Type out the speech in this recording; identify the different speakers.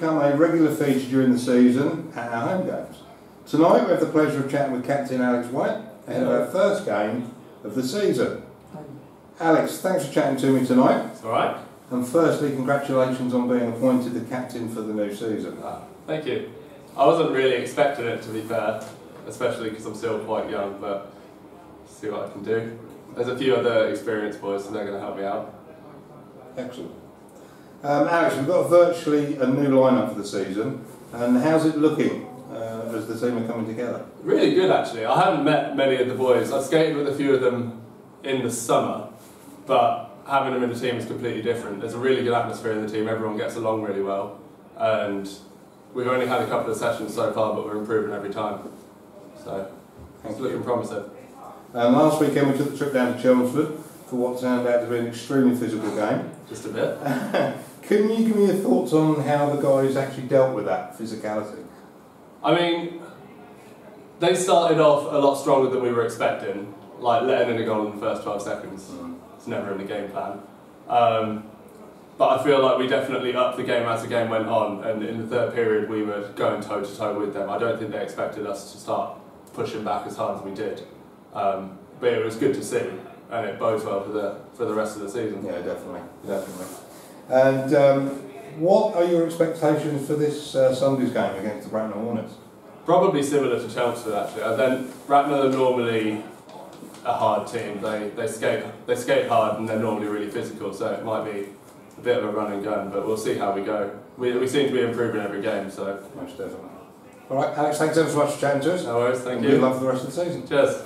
Speaker 1: become a regular feature during the season at our home games. Tonight we have the pleasure of chatting with Captain Alex Whyte ahead of our first game of the season. Alex, thanks for chatting to me tonight.
Speaker 2: It's alright.
Speaker 1: And firstly, congratulations on being appointed the captain for the new season.
Speaker 2: Ah, thank you. I wasn't really expecting it to be fair, especially because I'm still quite young, but see what I can do. There's a few other experienced boys, so they're going to help me out.
Speaker 1: Excellent. Um, Alex, we've got virtually a new lineup for the season, and how's it looking uh, as the team are coming together?
Speaker 2: Really good actually. I haven't met many of the boys. I skated with a few of them in the summer, but having them in the team is completely different. There's a really good atmosphere in the team. Everyone gets along really well, and we've only had a couple of sessions so far, but we're improving every time. So
Speaker 1: Thank
Speaker 2: it's looking promising.
Speaker 1: Um, last weekend we took the trip down to Chelmsford for what turned out to be an extremely physical game.
Speaker 2: Just a bit.
Speaker 1: Can you give me your thoughts on how the guys actually dealt with that physicality?
Speaker 2: I mean, they started off a lot stronger than we were expecting, like letting in a goal in the first 12 seconds. It's never in the game plan. Um, but I feel like we definitely upped the game as the game went on, and in the third period we were going toe to toe with them. I don't think they expected us to start pushing back as hard as we did. Um, but it was good to see, and it bodes well for the for the rest of the season.
Speaker 1: Yeah, definitely, definitely. And um, what are your expectations for this uh, Sunday's game against the Bracknell Hornets?
Speaker 2: Probably similar to Chelmsford actually. And then Bracknell are normally a hard team. They they skate they skate hard and they're normally really physical, so it might be a bit of a run and gun, but we'll see how we go. We, we seem to be improving every game, so
Speaker 1: Most definitely. All right, Alex, thanks ever so much for chatting to us.
Speaker 2: no worries, thank
Speaker 1: and
Speaker 2: you.
Speaker 1: Good luck for the rest of the season.
Speaker 2: Cheers.